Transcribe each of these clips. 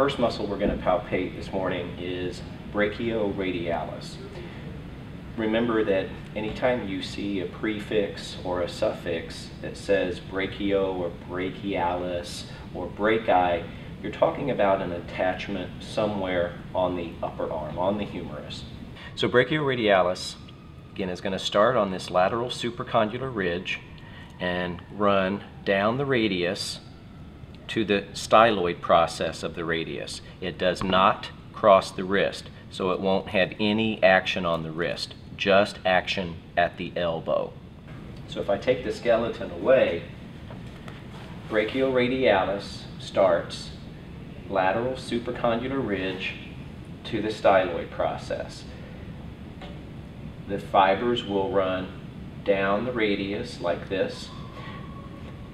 first muscle we're going to palpate this morning is brachioradialis. Remember that anytime you see a prefix or a suffix that says brachio or brachialis or brachii, you're talking about an attachment somewhere on the upper arm, on the humerus. So brachioradialis, again, is going to start on this lateral supracondylar ridge and run down the radius to the styloid process of the radius. It does not cross the wrist, so it won't have any action on the wrist, just action at the elbow. So if I take the skeleton away, brachioradialis starts lateral supracondylar ridge to the styloid process. The fibers will run down the radius like this.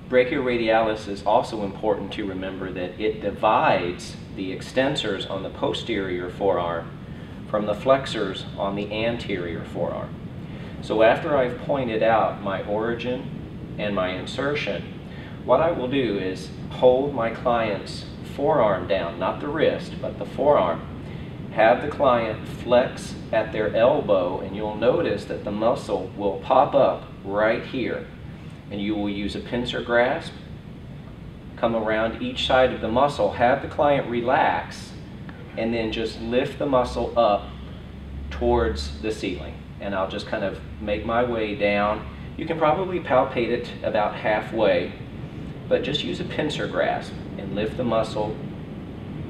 Brachioradialis is also important to remember that it divides the extensors on the posterior forearm from the flexors on the anterior forearm. So after I've pointed out my origin and my insertion, what I will do is hold my client's forearm down, not the wrist, but the forearm. Have the client flex at their elbow and you'll notice that the muscle will pop up right here. And you will use a pincer grasp, come around each side of the muscle, have the client relax, and then just lift the muscle up towards the ceiling. And I'll just kind of make my way down. You can probably palpate it about halfway, but just use a pincer grasp and lift the muscle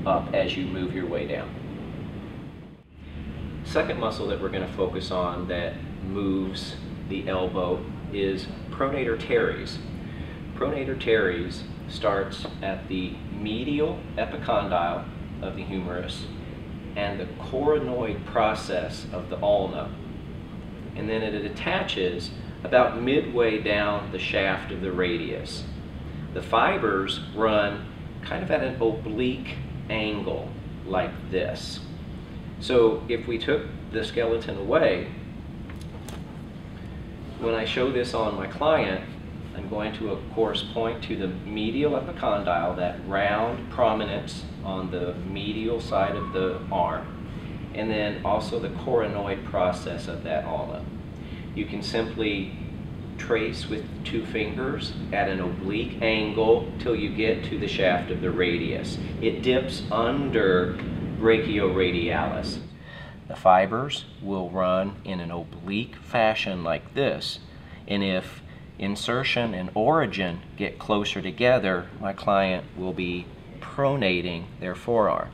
up as you move your way down. Second muscle that we're going to focus on that moves the elbow is pronator teres. Pronator teres starts at the medial epicondyle of the humerus and the coronoid process of the ulna. And then it attaches about midway down the shaft of the radius. The fibers run kind of at an oblique angle like this. So if we took the skeleton away, when I show this on my client, I'm going to of course point to the medial epicondyle, that round prominence on the medial side of the arm, and then also the coronoid process of that ulna. You can simply trace with two fingers at an oblique angle till you get to the shaft of the radius. It dips under brachioradialis. The fibers will run in an oblique fashion like this, and if insertion and origin get closer together, my client will be pronating their forearm.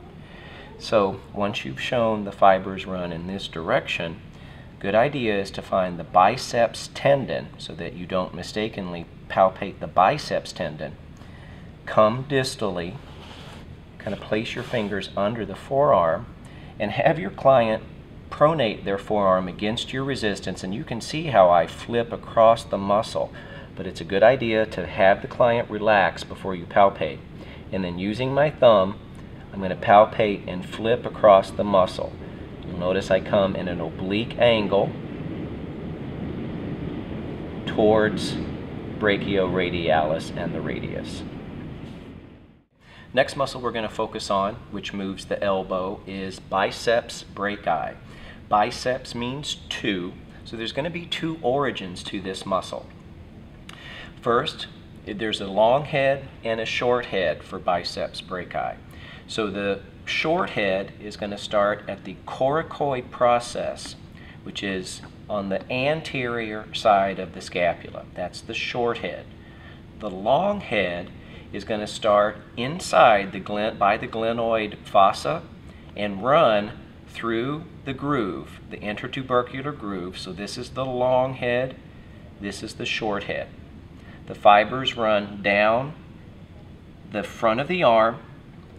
So once you've shown the fibers run in this direction, good idea is to find the biceps tendon so that you don't mistakenly palpate the biceps tendon. Come distally, kind of place your fingers under the forearm and have your client pronate their forearm against your resistance and you can see how I flip across the muscle. But it's a good idea to have the client relax before you palpate. And then using my thumb I'm going to palpate and flip across the muscle. You'll notice I come in an oblique angle towards brachioradialis and the radius. Next muscle we're going to focus on, which moves the elbow, is biceps brachii. Biceps means two, so there's going to be two origins to this muscle. First, there's a long head and a short head for biceps brachii. So the short head is going to start at the coracoid process, which is on the anterior side of the scapula. That's the short head. The long head is going to start inside the glen by the glenoid fossa and run through the groove, the intertubercular groove. So this is the long head, this is the short head. The fibers run down the front of the arm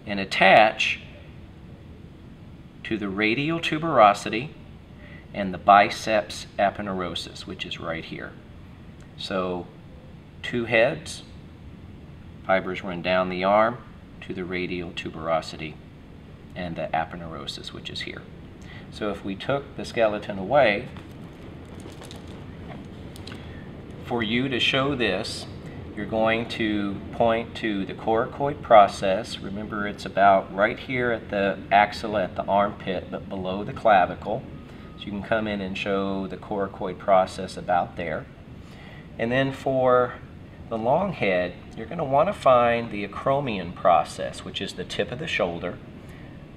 and attach to the radial tuberosity and the biceps aponeurosis, which is right here. So two heads, fibers run down the arm to the radial tuberosity and the aponeurosis, which is here. So if we took the skeleton away, for you to show this, you're going to point to the coracoid process. Remember, it's about right here at the axilla at the armpit, but below the clavicle. So you can come in and show the coracoid process about there. And then for the long head, you're going to want to find the acromion process, which is the tip of the shoulder.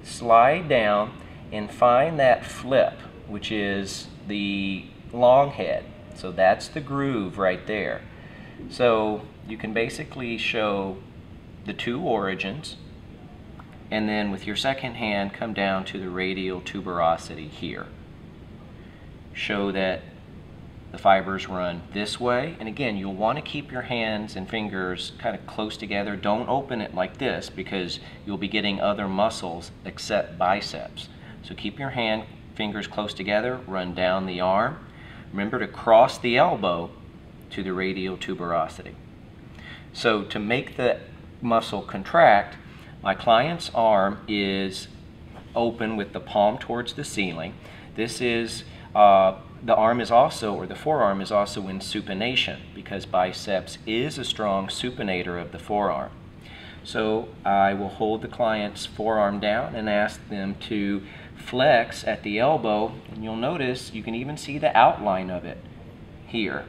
Slide down and find that flip, which is the long head. So that's the groove right there. So you can basically show the two origins and then with your second hand come down to the radial tuberosity here. Show that the fibers run this way and again you'll want to keep your hands and fingers kind of close together. Don't open it like this because you'll be getting other muscles except biceps. So keep your hand fingers close together, run down the arm. Remember to cross the elbow to the radial tuberosity. So to make the muscle contract, my client's arm is open with the palm towards the ceiling. This is, uh, the arm is also, or the forearm is also in supination because biceps is a strong supinator of the forearm. So I will hold the client's forearm down and ask them to flex at the elbow, and you'll notice you can even see the outline of it here.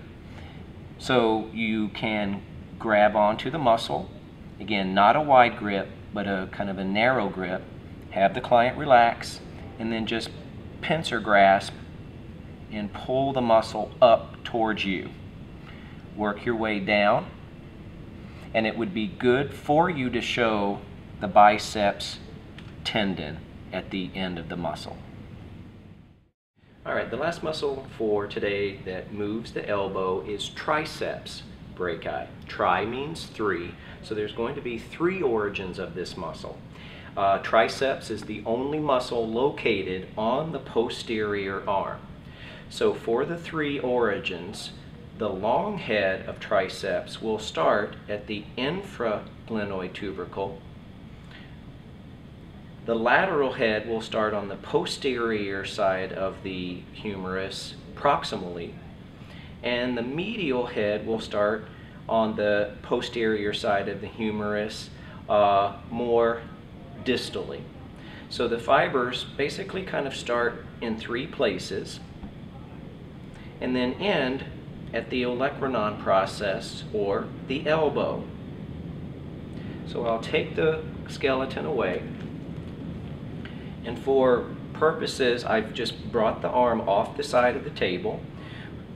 So you can grab onto the muscle. Again, not a wide grip, but a kind of a narrow grip. Have the client relax, and then just pincer grasp and pull the muscle up towards you. Work your way down, and it would be good for you to show the biceps tendon at the end of the muscle. All right, the last muscle for today that moves the elbow is triceps brachii. Tri means three, so there's going to be three origins of this muscle. Uh, triceps is the only muscle located on the posterior arm. So for the three origins, the long head of triceps will start at the infraglenoid tubercle. The lateral head will start on the posterior side of the humerus proximally, and the medial head will start on the posterior side of the humerus uh, more distally. So the fibers basically kind of start in three places and then end at the olecranon process or the elbow. So I'll take the skeleton away and for purposes, I've just brought the arm off the side of the table.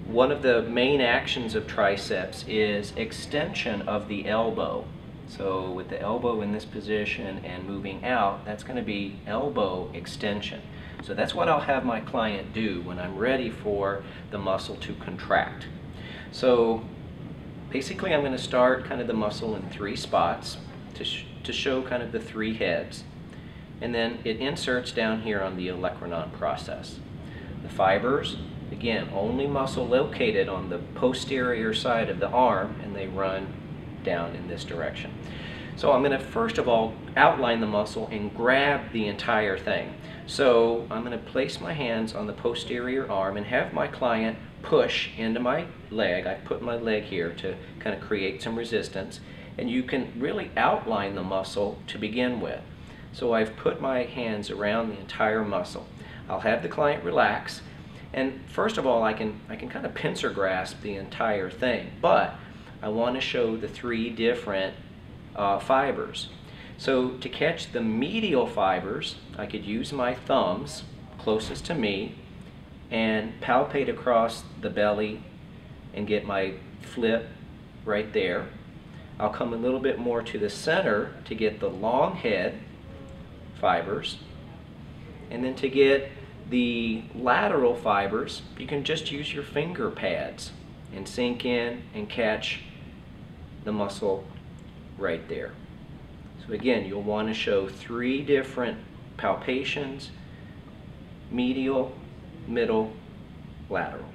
One of the main actions of triceps is extension of the elbow. So with the elbow in this position and moving out, that's going to be elbow extension. So that's what I'll have my client do when I'm ready for the muscle to contract. So basically I'm going to start kind of the muscle in three spots to, sh to show kind of the three heads and then it inserts down here on the olecranon process. The fibers, again, only muscle located on the posterior side of the arm, and they run down in this direction. So I'm going to first of all outline the muscle and grab the entire thing. So I'm going to place my hands on the posterior arm and have my client push into my leg. I put my leg here to kind of create some resistance. And you can really outline the muscle to begin with. So I've put my hands around the entire muscle. I'll have the client relax and first of all I can, I can kind of pincer grasp the entire thing but I want to show the three different uh, fibers. So to catch the medial fibers I could use my thumbs closest to me and palpate across the belly and get my flip right there. I'll come a little bit more to the center to get the long head fibers. And then to get the lateral fibers, you can just use your finger pads and sink in and catch the muscle right there. So again, you'll want to show three different palpations, medial, middle, lateral.